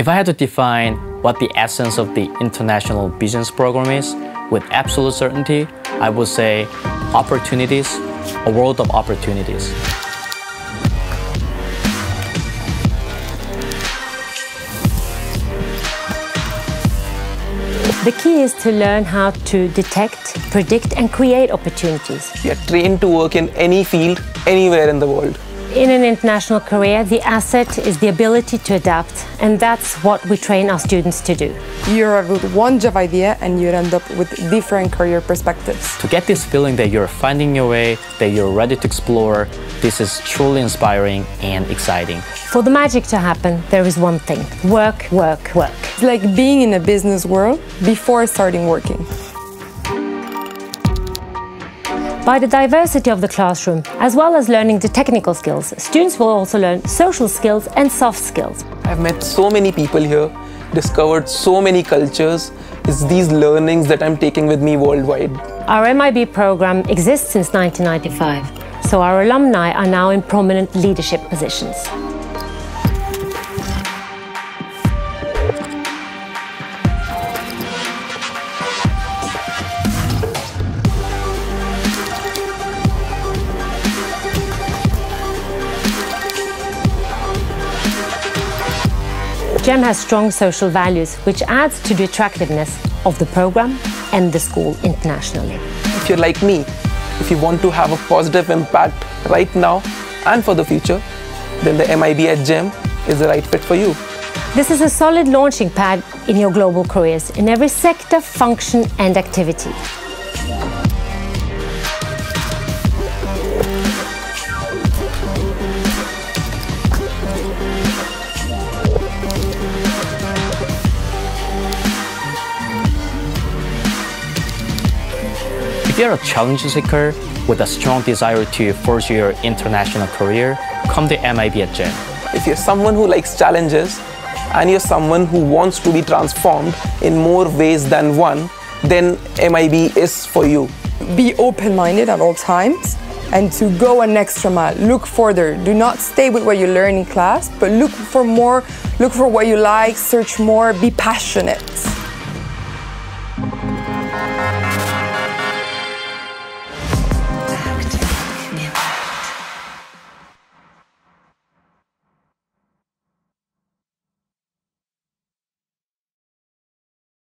If I had to define what the essence of the International Business Program is with absolute certainty, I would say opportunities, a world of opportunities. The key is to learn how to detect, predict and create opportunities. You're trained to work in any field, anywhere in the world. In an international career, the asset is the ability to adapt, and that's what we train our students to do. You arrive with one job idea and you end up with different career perspectives. To get this feeling that you're finding your way, that you're ready to explore, this is truly inspiring and exciting. For the magic to happen, there is one thing work, work, work. It's like being in a business world before starting working. By the diversity of the classroom, as well as learning the technical skills, students will also learn social skills and soft skills. I've met so many people here, discovered so many cultures. It's these learnings that I'm taking with me worldwide. Our MIB program exists since 1995, so our alumni are now in prominent leadership positions. GEM has strong social values, which adds to the attractiveness of the program and the school internationally. If you're like me, if you want to have a positive impact right now and for the future, then the MIB at GEM is the right fit for you. This is a solid launching pad in your global careers in every sector, function and activity. If you're a challenge seeker with a strong desire to forge your international career, come to MIB at GEM. If you're someone who likes challenges and you're someone who wants to be transformed in more ways than one, then MIB is for you. Be open-minded at all times and to go an extra mile. Look further. Do not stay with what you learn in class, but look for more, look for what you like, search more, be passionate.